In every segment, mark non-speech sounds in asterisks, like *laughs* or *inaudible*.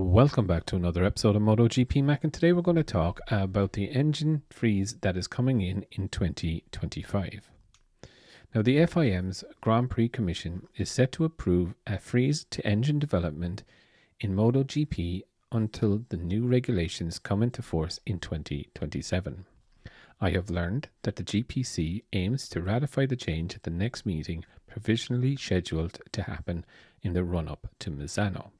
Welcome back to another episode of MotoGP Mac, and today we're going to talk about the engine freeze that is coming in in 2025. Now, the FIM's Grand Prix Commission is set to approve a freeze to engine development in MotoGP until the new regulations come into force in 2027. I have learned that the GPC aims to ratify the change at the next meeting provisionally scheduled to happen in the run up to Misano.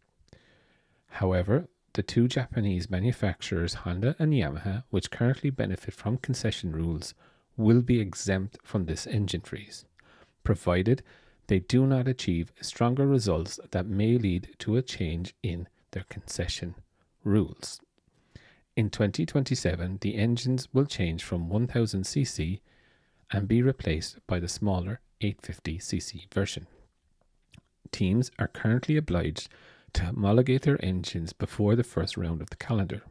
However, the two Japanese manufacturers Honda and Yamaha, which currently benefit from concession rules, will be exempt from this engine freeze, provided they do not achieve stronger results that may lead to a change in their concession rules. In 2027, the engines will change from 1000cc and be replaced by the smaller 850cc version. Teams are currently obliged to homologate their engines before the first round of the calendar.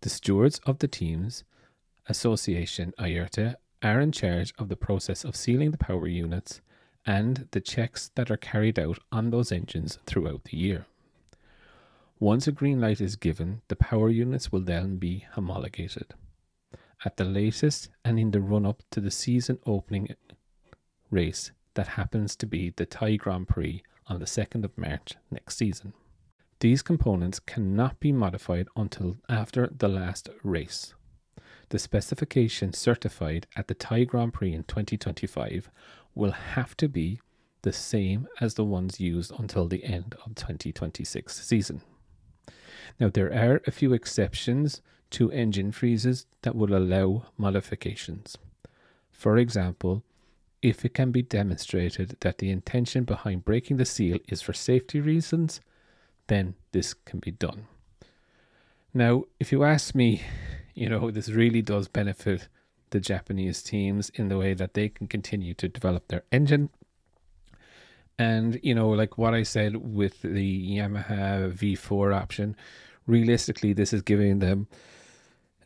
The stewards of the teams association IERTA are in charge of the process of sealing the power units and the checks that are carried out on those engines throughout the year. Once a green light is given, the power units will then be homologated. At the latest and in the run up to the season opening race that happens to be the Thai Grand Prix on the 2nd of March next season. These components cannot be modified until after the last race. The specification certified at the Thai Grand Prix in 2025 will have to be the same as the ones used until the end of 2026 season. Now, there are a few exceptions to engine freezes that will allow modifications. For example, if it can be demonstrated that the intention behind breaking the seal is for safety reasons, then this can be done. Now, if you ask me, you know, this really does benefit the Japanese teams in the way that they can continue to develop their engine and, you know, like what I said with the Yamaha V4 option, realistically, this is giving them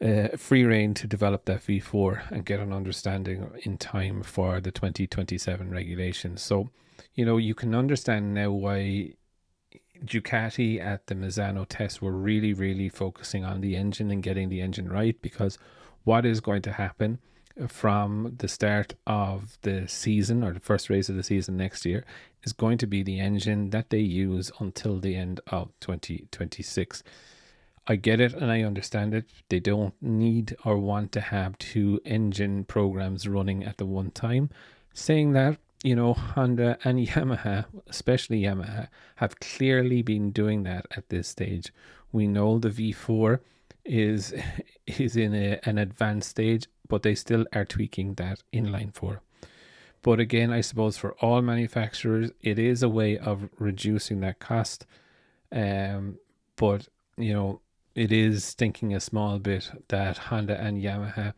uh, free rein to develop that V4 and get an understanding in time for the 2027 regulations. So, you know, you can understand now why Ducati at the Misano test were really, really focusing on the engine and getting the engine right because what is going to happen from the start of the season or the first race of the season next year is going to be the engine that they use until the end of 2026. I get it and I understand it. They don't need or want to have two engine programs running at the one time. Saying that, you know, Honda and *laughs* Yamaha, especially Yamaha, have clearly been doing that at this stage. We know the V4 is *laughs* is in a, an advanced stage, but they still are tweaking that inline four. But again, I suppose for all manufacturers, it is a way of reducing that cost. Um, but you know, it is thinking a small bit that Honda and Yamaha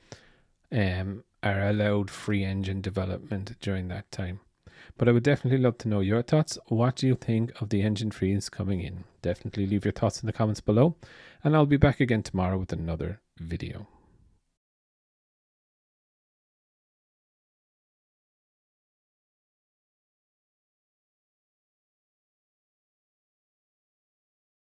um, are allowed free engine development during that time. But I would definitely love to know your thoughts. What do you think of the engine freeze coming in? Definitely leave your thoughts in the comments below. And I'll be back again tomorrow with another video.